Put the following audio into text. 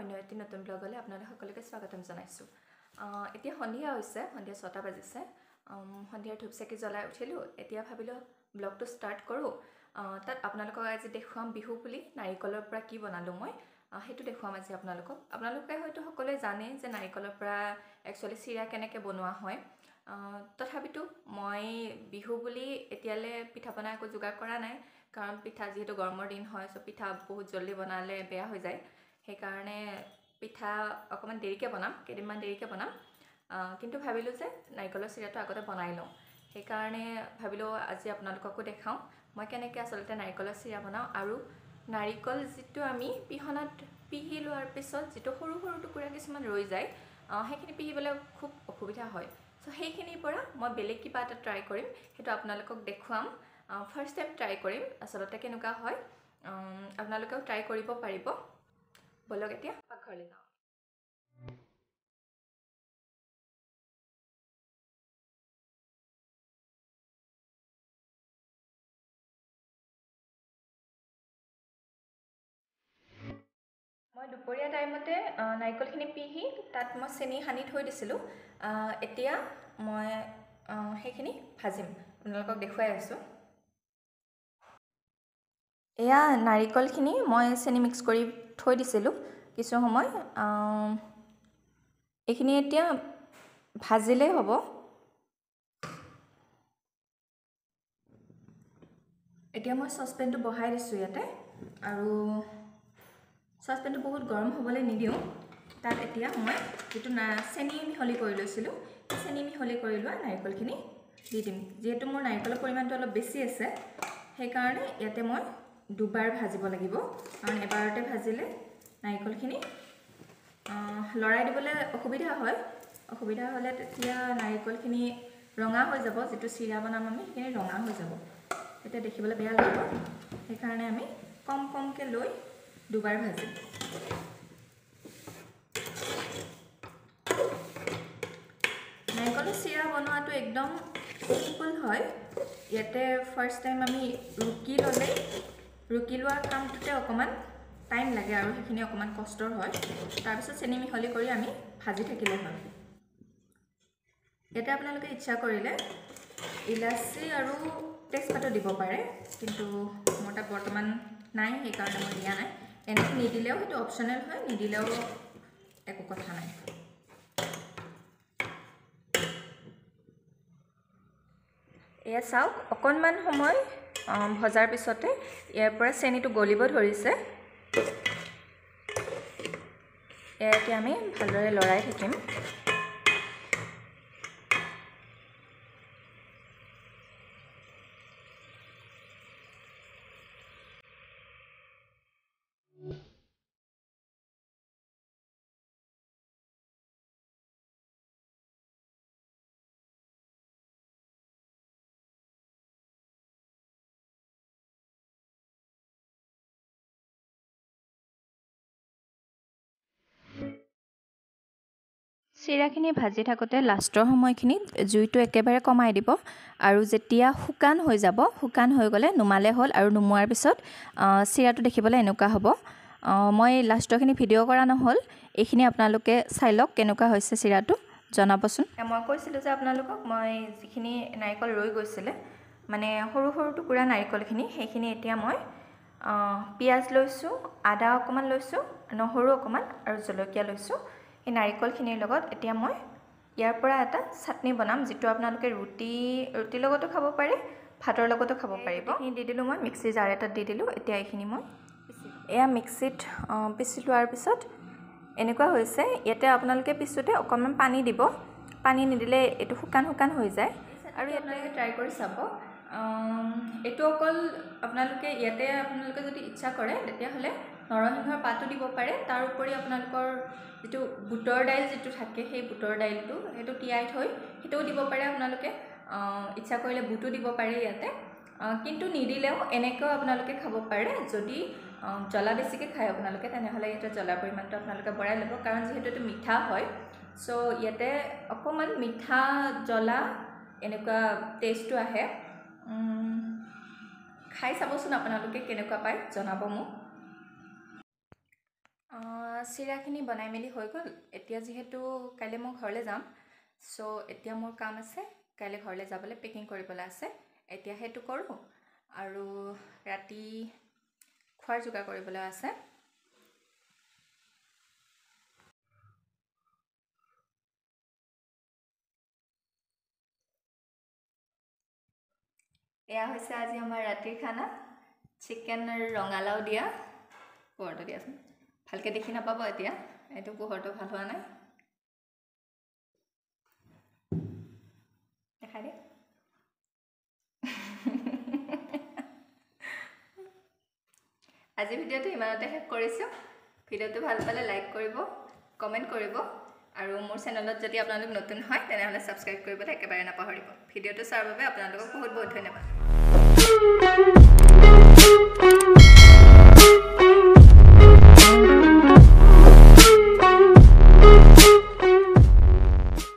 সকলোকে স্বাগতম জনাইছোঁ। এতিয়া সন্ধিয়া হৈছে সন্ধিয়া ছটা বাজিছে। সন্ধিয়াৰ ধূপ চাকি জ্বলাই উঠিলোঁ। এতিয়া ভাবিলোঁ ব্লগটো ষ্টাৰ্ট কৰোঁ। তাত আপোনালোকক আজি দেখুৱাম বিহু বুলি নাৰিকলৰ পৰা কি বনালোঁ মই। সেইটো দেখুৱাম আজি আপোনালোকক। আপোনালোকে হয়তো সকলোৱে জানে যে নাৰিকলৰ পৰা একচুৱেলি চিৰা কেনেকৈ বনোৱা হয়। তথাপিতো মই বিহু বুলি এতিয়ালৈ পিঠা পনা একো যোগাৰ কৰা নাই। কাৰণ পিঠা যিহেতু গৰমৰ দিন হয় চ' পিঠা বহুত জল্দি বনালে বেয়া হৈ যায়। সেইকাৰণে পিঠা অকণমান দেৰিকৈ বনাম কেইদিনমান দেৰিকৈ বনাম। কিন্তু ভাবিলোঁ যে নাৰিকলৰ চিৰাটো আগতে বনাই লওঁ। সেইকাৰণে ভাবিলোঁ আজি আপোনালোককো দেখাওঁ মই কেনেকৈ আচলতে নাৰিকলৰ চিৰা বনাওঁ আৰু নাৰিকল যিটো আমি পিহনাত পিহি লোৱাৰ পিছত যিটো সৰু সৰু টুকুৰা কিছুমান ৰৈ যায় সেইখিনি পিহিবলৈ খুব অসুবিধা হয়। চ' সেইখিনিৰ পৰা মই বেলেগ কিবা এটা ট্ৰাই কৰিম সেইটো আপোনালোকক দেখুৱাম। ফাৰ্ষ্ট টাইম ট্ৰাই কৰিম আচলতে কেনেকুৱা হয় আপোনালোকেও ট্ৰাই কৰিব পাৰিব। বলক এতিয়া পাকঘৰলৈ যাওঁ মই দুপৰীয়া টাইমতে নাৰিকলখিনি পিহি তাত মই চেনি সানি থৈ দিছিলোঁ। এতিয়া মই সেইখিনি ভাজিম। আপোনালোকক দেখুৱাই আছোঁ। এয়া নাৰিকলখিনি মই চেনি মিক্স কৰি থৈ দিছিলোঁ কিছু সময়। এইখিনি এতিয়া ভাজিলেই হ'ব। এতিয়া মই চচপেনটো বহাই দিছোঁ ইয়াতে আৰু চচপেনটো বহুত গৰম হ'বলৈ নিদিওঁ। তাত এতিয়া মই যিটো না চেনি মিহলি কৰি লৈছিলোঁ চেনি মিহলি কৰি লোৱা নাৰিকলখিনি দি দিম। যিহেতু মোৰ নাৰিকলৰ পৰিমাণটো অলপ বেছি আছে সেইকাৰণে ইয়াতে মই দুবাৰ ভাজিব লাগিব। কাৰণ এবাৰতে ভাজিলে নাৰিকলখিনি লৰাই দিবলৈ অসুবিধা হয়। অসুবিধা হ'লে তেতিয়া নাৰিকলখিনি ৰঙা হৈ যাব যিটো চিৰা বনাম আমি সেইখিনি ৰঙা হৈ যাব। তেতিয়া দেখিবলৈ বেয়া লাগিব। সেইকাৰণে আমি কম কমকৈ লৈ দুবাৰ ভাজিম। নাৰিকলৰ চিৰা বনোৱাটো একদম চিম্পল হয়। ইয়াতে ফাৰ্ষ্ট টাইম আমি ৰুকি ল'লে ৰুকি লোৱা কামটোতে অকণমান টাইম লাগে আৰু সেইখিনি অকণমান কষ্টৰ হয়। তাৰপিছত চেনি মিহলি কৰি আমি ভাজি থাকিলে হয় ইয়াতে আপোনালোকে ইচ্ছা কৰিলে ইলাচি আৰু তেজপাতো দিব পাৰে কিন্তু মোৰ তাত বৰ্তমান নাই সেইকাৰণে মই দিয়া নাই। এনেকৈ নিদিলেও সেইটো অপশ্যনেল হয় নিদিলেও একো কথা নাই। এয়া চাওক অকণমান সময় ভজাৰ পিছতে ইয়াৰ পৰা চেনিটো গলিব ধৰিছে। এতিয়া আমি ভালদৰে লৰাই থাকিম। চিৰাখিনি ভাজি থাকোঁতে লাষ্টৰ সময়খিনিত জুইটো একেবাৰে কমাই দিব আৰু যেতিয়া শুকান হৈ যাব শুকান হৈ গ'লে নুমালে হ'ল আৰু নুমোৱাৰ পিছত চিৰাটো দেখিবলৈ এনেকুৱা হ'ব। মই লাষ্টৰখিনি ভিডিঅ' কৰা নহ'ল এইখিনি আপোনালোকে চাই লওক কেনেকুৱা হৈছে চিৰাটো জনাবচোন। মই কৈছিলোঁ যে আপোনালোকক মই যিখিনি নাৰিকল ৰৈ গৈছিলে মানে সৰু সৰু টুকুৰা নাৰিকলখিনি সেইখিনি এতিয়া মই পিঁয়াজ লৈছোঁ আদা অকণমান লৈছোঁ নহৰু অকণমান আৰু জলকীয়া লৈছোঁ। এই নাৰিকলখিনিৰ লগত এতিয়া মই ইয়াৰ পৰা এটা চাটনি বনাম যিটো আপোনালোকে ৰুটি ৰুটিৰ লগতো খাব পাৰে ভাতৰ লগতো খাব পাৰিব। এইখিনি দি দিলোঁ মই মিক্সি জাৰ এটাত দি দিলোঁ এতিয়া এইখিনি মই এয়া মিক্সিত পিচি লোৱাৰ পিছত এনেকুৱা হৈছে ইয়াতে আপোনালোকে পিছোঁতে অকণমান পানী দিব। পানী নিদিলে এইটো শুকান শুকান হৈ যায়। আৰু ইয়াতে ট্ৰাই কৰি চাব এইটো অকল আপোনালোকে ইয়াতে আপোনালোকে যদি ইচ্ছা কৰে তেতিয়াহ'লে নৰসিংহৰ পাতো দিব পাৰে। তাৰ উপৰি আপোনালোকৰ যিটো বুটৰ দাইল যিটো থাকে সেই বুটৰ দাইলটো সেইটো তিয়াই থৈ সেইটোও দিব পাৰে আপোনালোকে। ইচ্ছা কৰিলে বুটো দিব পাৰে ইয়াতে। কিন্তু নিদিলেও এনেকৈও আপোনালোকে খাব পাৰে। যদি জ্বলা বেছিকৈ খায় আপোনালোকে তেনেহ'লে ইয়াতে জ্বলাৰ পৰিমাণটো আপোনালোকে বঢ়াই ল'ব। কাৰণ যিহেতু এইটো মিঠা হয় চ' ইয়াতে অকণমান মিঠা জ্বলা এনেকুৱা টেষ্টটো আহে। খাই চাবচোন আপোনালোকে কেনেকুৱা পায় জনাব মোক। চিৰাখিনি বনাই মেলি হৈ গ'ল। এতিয়া যিহেতু কাইলৈ মই ঘৰলৈ যাম চ' এতিয়া মোৰ কাম আছে কাইলৈ ঘৰলৈ যাবলৈ পেকিং কৰিবলৈ আছে। এতিয়া সেইটো কৰোঁ আৰু ৰাতি খোৱাৰ যোগাৰ কৰিবলৈ আছে। এয়া হৈছে আজি আমাৰ ৰাতিৰ খানা। চিকেন আৰু ৰঙালাও দিয়া। পোহৰটো দিয়াচোন। ভালকৈ দেখি নাপাব এতিয়া। এইটো পোহৰটো ভাল হোৱা নাই। দেখাই দে। আজি ভিডিঅ'টো ইমানতে শেষ কৰিছোঁ। ভিডিঅ'টো ভাল পালে লাইক কৰিব কমেণ্ট কৰিব আৰু মোৰ চেনেলত যদি আপোনালোক নতুন হয় তেনেহ'লে ছাবস্ক্ৰাইব কৰিবলৈ একেবাৰে নাপাহৰিব। ভিডিঅ'টো চোৱাৰ বাবে আপোনালোকক বহুত বহুত ধন্যবাদ।